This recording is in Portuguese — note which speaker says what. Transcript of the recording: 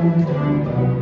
Speaker 1: Música